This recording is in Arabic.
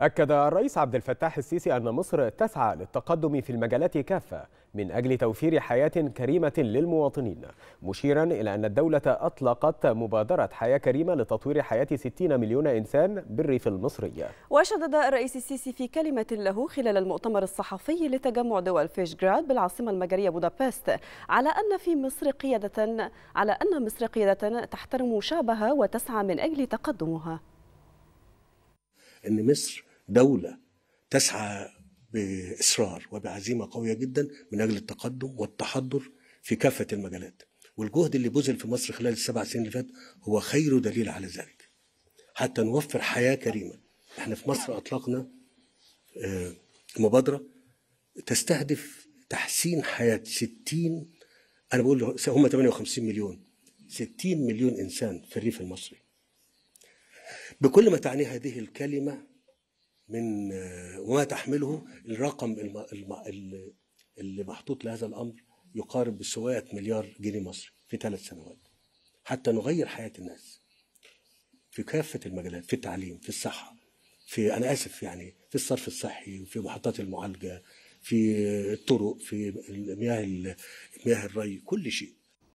أكد الرئيس عبد الفتاح السيسي أن مصر تسعى للتقدم في المجالات كافة من أجل توفير حياة كريمة للمواطنين مشيرا إلى أن الدولة أطلقت مبادرة حياة كريمة لتطوير حياة 60 مليون إنسان بالريف المصري. وشدد الرئيس السيسي في كلمة له خلال المؤتمر الصحفي لتجمع دول فيشغراد بالعاصمة المجرية بودابست على أن في مصر قيادة على أن مصر قيادة تحترم شعبها وتسعى من أجل تقدمها. إن مصر دولة تسعى بإصرار وبعزيمة قوية جدا من أجل التقدم والتحضر في كافة المجالات. والجهد اللي بذل في مصر خلال السبع سنين اللي فاتت هو خير دليل على ذلك. حتى نوفر حياة كريمة. إحنا في مصر أطلقنا آه، مبادرة تستهدف تحسين حياة 60 أنا بقول هم 58 مليون. 60 مليون إنسان في الريف المصري. بكل ما تعنيه هذه الكلمة من وما تحمله الرقم اللي محطوط لهذا الأمر يقارب ب 700 مليار جنيه مصري في ثلاث سنوات. حتى نغير حياة الناس في كافة المجالات في التعليم في الصحة في أنا آسف يعني في الصرف الصحي وفي محطات المعالجة في الطرق في مياه مياه الري كل شيء.